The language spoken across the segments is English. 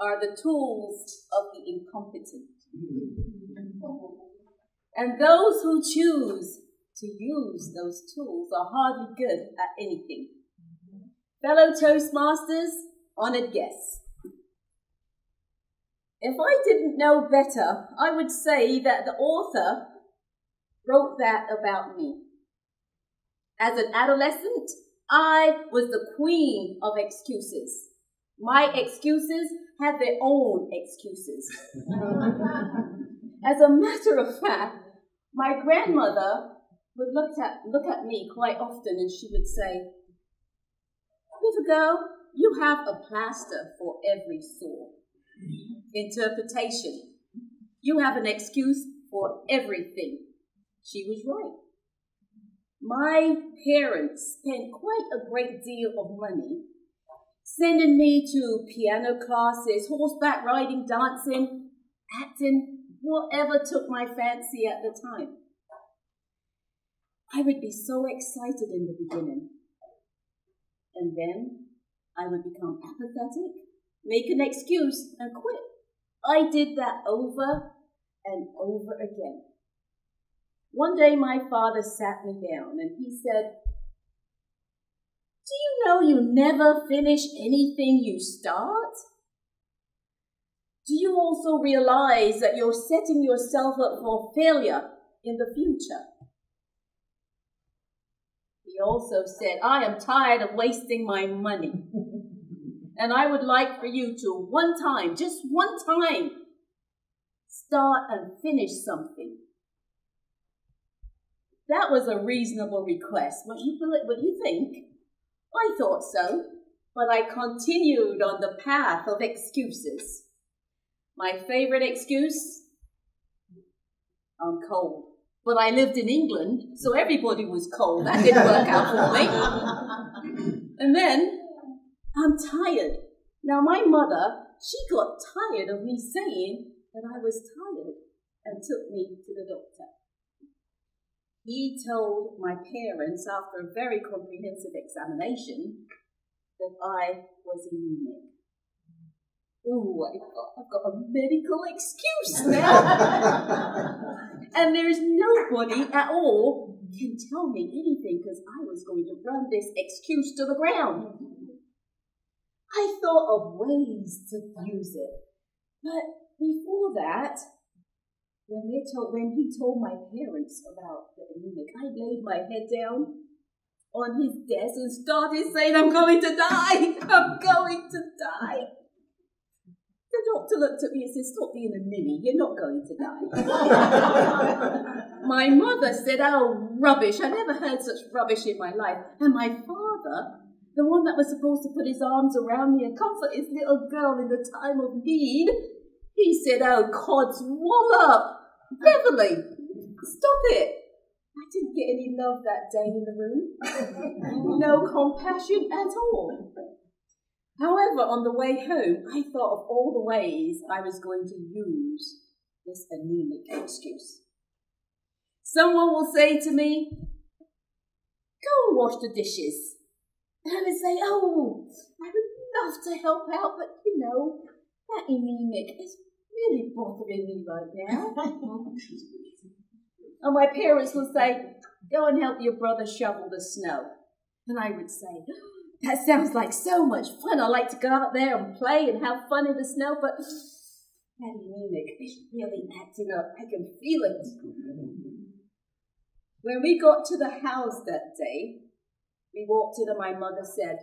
are the tools of the incompetent. And those who choose to use those tools are hardly good at anything. Fellow Toastmasters, honored guests. If I didn't know better, I would say that the author wrote that about me. As an adolescent, I was the queen of excuses. My excuses had their own excuses. As a matter of fact, my grandmother would look at, look at me quite often and she would say, Little girl, you have a plaster for every sore. Interpretation. You have an excuse for everything. She was right. My parents spent quite a great deal of money sending me to piano classes, horseback riding, dancing, acting, whatever took my fancy at the time. I would be so excited in the beginning. And then I would become apathetic, make an excuse, and quit. I did that over and over again. One day my father sat me down and he said, Do you know you never finish anything you start? Do you also realize that you're setting yourself up for failure in the future? He also said, I am tired of wasting my money. and I would like for you to, one time, just one time, start and finish something. That was a reasonable request. What you, what you think? I thought so, but I continued on the path of excuses. My favorite excuse? I'm cold. But I lived in England, so everybody was cold. That didn't work out for me. and then, I'm tired. Now, my mother, she got tired of me saying that I was tired and took me to the doctor. He told my parents after a very comprehensive examination that I was anemic. Ooh, I've got a medical excuse now. and there's nobody at all can tell me anything because I was going to run this excuse to the ground. I thought of ways to use it. But before that, when they told when he told my parents about the anemic, I laid my head down on his desk and started saying, I'm going to die. I'm going to die. The doctor looked at me and said, Stop being a ninny, you're not going to die. my mother said, Oh, rubbish. I never heard such rubbish in my life. And my father, the one that was supposed to put his arms around me and comfort his little girl in the time of need, he said, Oh, Cod's wallop. Beverley, stop it. I didn't get any love that day in the room. no compassion at all. However, on the way home, I thought of all the ways I was going to use this anemic excuse. Someone will say to me, Go and wash the dishes. And I would say, Oh, I would love to help out, but you know, that anemic is really bothering me right now. and my parents would say, Go and help your brother shovel the snow. And I would say, oh, that sounds like so much fun. I like to go out there and play and have fun in the snow, but that anemic is really acting up. I can feel it. When we got to the house that day, we walked in and my mother said,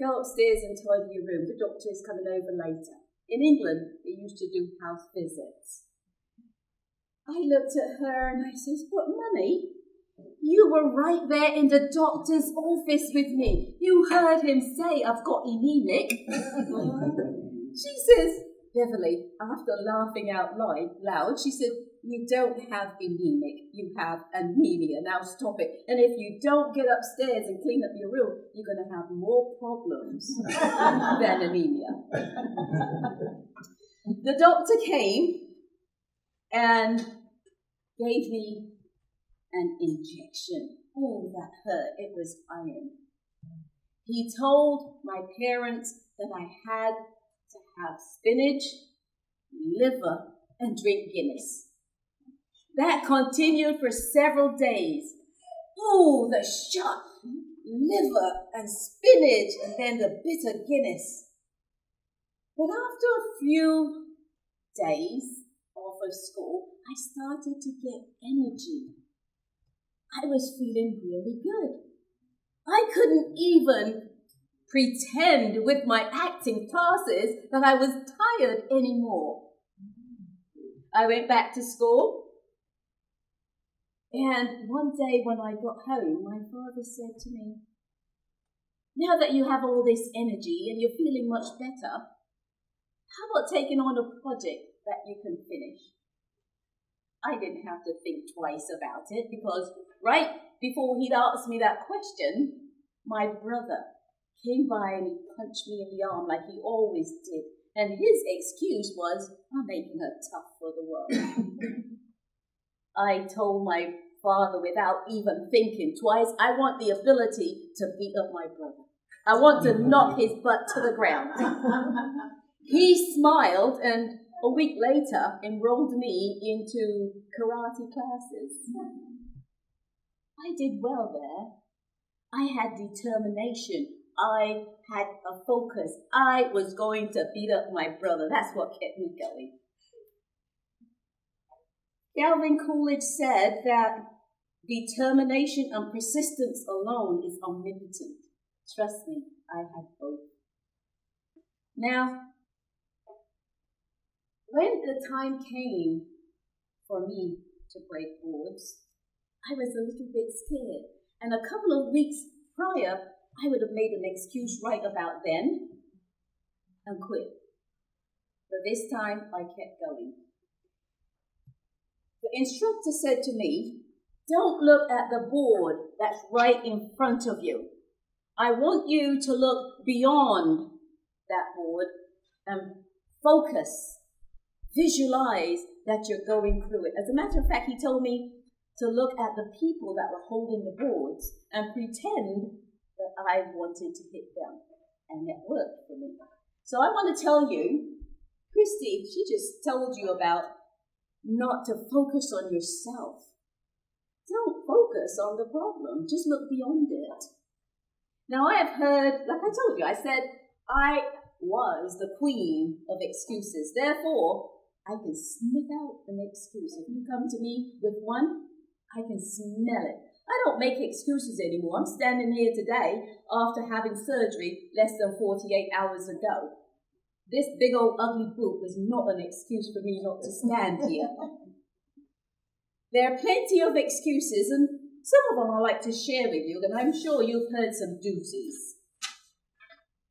Go upstairs and tidy your room. The doctor is coming over later. In England, they used to do house visits. I looked at her and I says, What money? You were right there in the doctor's office with me. You heard him say, I've got anemic. she says, Beverley, after laughing out loud, she said, You don't have anemic, you have anemia. Now stop it. And if you don't get upstairs and clean up your room, you're going to have more problems than anemia. the doctor came and gave me an injection. Oh, that hurt. It was iron. He told my parents that I had have spinach, liver, and drink Guinness. That continued for several days. Oh, the shot liver and spinach and then the bitter Guinness. But after a few days off of school, I started to get energy. I was feeling really good. I couldn't even pretend with my acting classes that I was tired anymore. I went back to school and one day when I got home, my father said to me, Now that you have all this energy and you're feeling much better, how about taking on a project that you can finish? I didn't have to think twice about it because right before he'd asked me that question, my brother came by and he punched me in the arm like he always did. And his excuse was, I'm making her tough for the world. I told my father without even thinking twice. I want the ability to beat up my brother. I want to knock his butt to the ground. he smiled and a week later enrolled me into karate classes. I did well there. I had determination. I had a focus. I was going to beat up my brother. That's what kept me going. Calvin Coolidge said that Determination and persistence alone is omnipotent. Trust me, I had both. Now, when the time came for me to break boards, I was a little bit scared. And a couple of weeks prior, I would have made an excuse right about then and quit. But this time, I kept going. The instructor said to me, don't look at the board that's right in front of you. I want you to look beyond that board and focus, visualize that you're going through it. As a matter of fact, he told me to look at the people that were holding the boards and pretend that I wanted to hit them. And it worked for me. So I want to tell you, Christy, she just told you about not to focus on yourself don't focus on the problem, just look beyond it. Now, I have heard, like I told you, I said I was the queen of excuses. Therefore, I can sniff out an excuse. If you come to me with one, I can smell it. I don't make excuses anymore. I'm standing here today after having surgery less than 48 hours ago. This big old ugly boot was not an excuse for me not to stand here. There are plenty of excuses, and some of them I like to share with you, and I'm sure you've heard some doozies.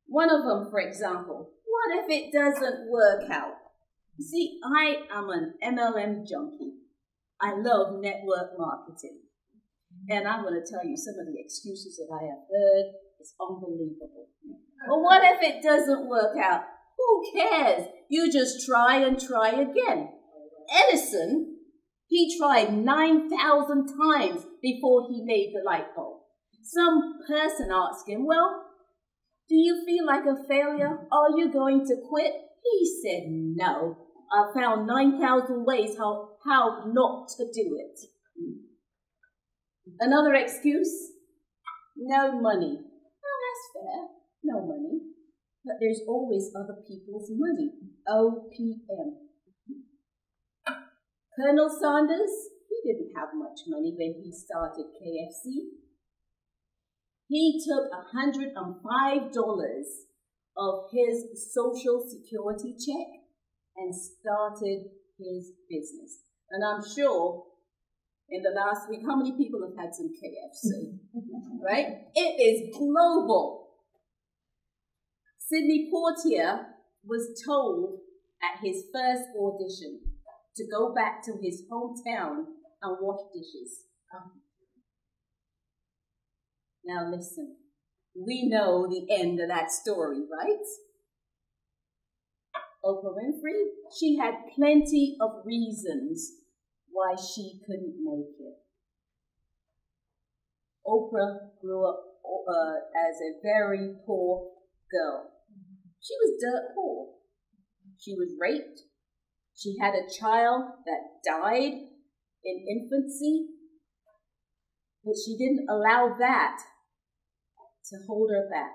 One of them, for example, what if it doesn't work out? You see, I am an MLM junkie. I love network marketing. And I'm going to tell you some of the excuses that I have heard. It's unbelievable. But what if it doesn't work out? Who cares? You just try and try again. Edison he tried 9,000 times before he made the light bulb. Some person asked him, Well, do you feel like a failure? Are you going to quit? He said, No. I found 9,000 ways how, how not to do it. Another excuse? No money. Well, that's fair. No money. But there's always other people's money. OPM. Colonel Sanders, he didn't have much money when he started KFC. He took $105 of his social security check and started his business. And I'm sure in the last week, how many people have had some KFC? Mm-hmm. right? It is global. Sidney Poitier was told at his first audition to go back to his hometown and wash dishes. Now listen, we know the end of that story, right? Oprah Winfrey, she had plenty of reasons why she couldn't make it. Oprah grew up uh, as a very poor girl. She was dirt poor. She was raped. She had a child that died in infancy. But she didn't allow that to hold her back.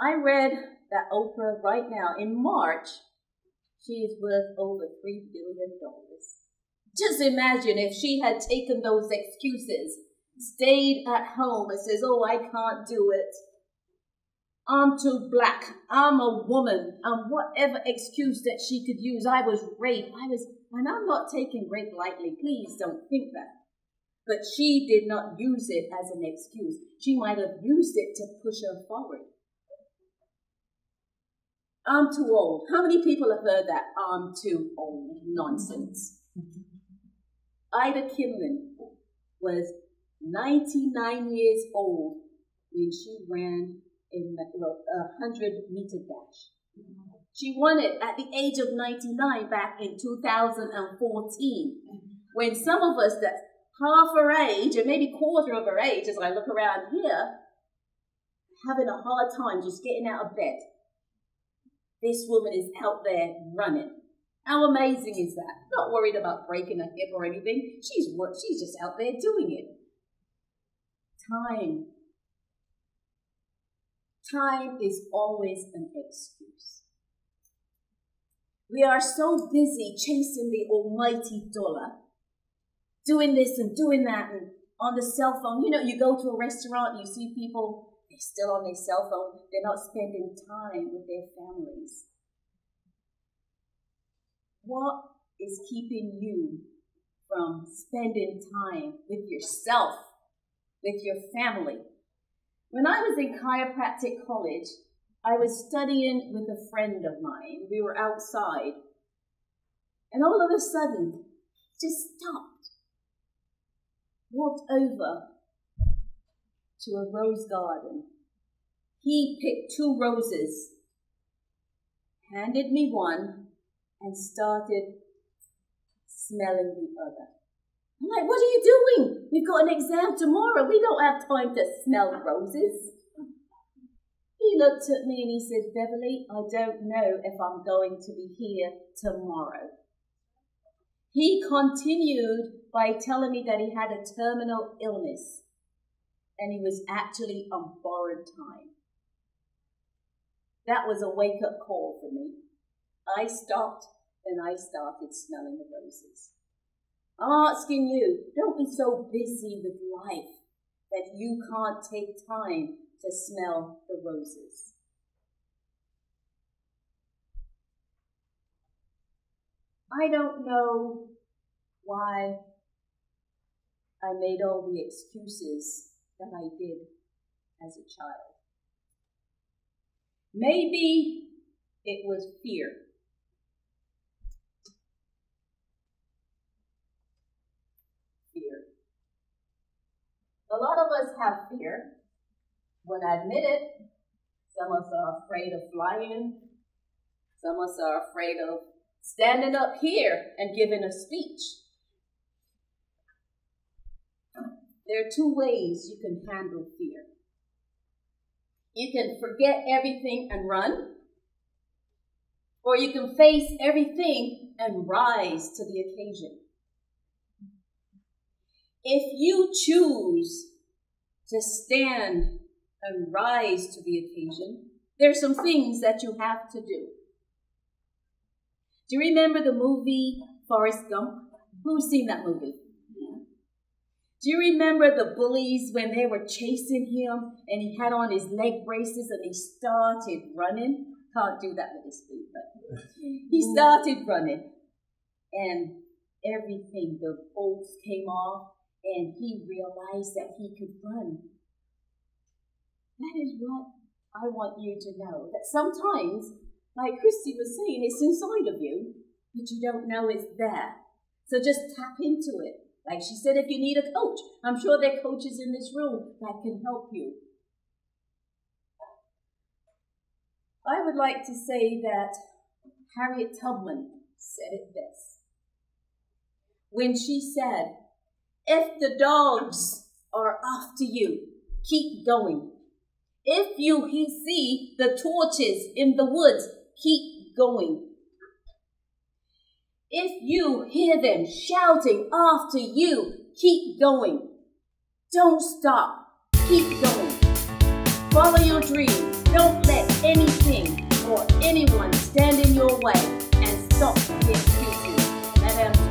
I read that Oprah right now in March, she is worth over $3 billion. Just imagine if she had taken those excuses, stayed at home and says, Oh, I can't do it. I'm too black. I'm a woman. And whatever excuse that she could use, I was raped. I was, and I'm not taking rape lightly. Please don't think that. But she did not use it as an excuse. She might have used it to push her forward. I'm too old. How many people have heard that I'm too old nonsense? Mm-hmm. Ida Kimlin was 99 years old when she ran a 100 meter dash. She won it at the age of 99 back in 2014. When some of us that half her age, and maybe quarter of her age, as I look around here, having a hard time just getting out of bed. This woman is out there running. How amazing is that? Not worried about breaking a hip or anything. She's she's just out there doing it. Time. Time is always an excuse. We are so busy chasing the almighty dollar doing this and doing that and on the cell phone. You know, you go to a restaurant you see people, they're still on their cell phone. They're not spending time with their families. What is keeping you from spending time with yourself, with your family? When I was in chiropractic college, I was studying with a friend of mine. We were outside. And all of a sudden, just stopped walked over to a rose garden. He picked two roses, handed me one, and started smelling the other. I'm like, what are you doing? We've got an exam tomorrow. We don't have time to smell roses. He looked at me and he said, Beverley, I don't know if I'm going to be here tomorrow. He continued by telling me that he had a terminal illness and he was actually on borrowed time. That was a wake up call for me. I stopped and I started smelling the roses. I'm asking you, don't be so busy with life that you can't take time to smell the roses. I don't know why I made all the excuses that I did as a child. Maybe it was fear. Fear. A lot of us have fear. When I admit it, some of us are afraid of flying. Some of us are afraid of standing up here and giving a speech. There are two ways you can handle fear. You can forget everything and run, or you can face everything and rise to the occasion. If you choose to stand and rise to the occasion, there are some things that you have to do. Do you remember the movie Forrest Gump? Who's seen that movie? Do you remember the bullies when they were chasing him and he had on his leg braces and he started running? Can't do that with his feet, but he started running and everything, the bolts came off and he realized that he could run. That is what I want you to know that sometimes, like Christy was saying, it's inside of you, but you don't know it's there. So just tap into it like she said, if you need a coach, I'm sure there are coaches in this room that can help you. I would like to say that Harriet Tubman said it best. When she said, if the dogs are after you, keep going. If you see the torches in the woods, keep going. If you hear them shouting after you, keep going. Don't stop. Keep going. Follow your dreams. Don't let anything or anyone stand in your way and stop the excuses. Madame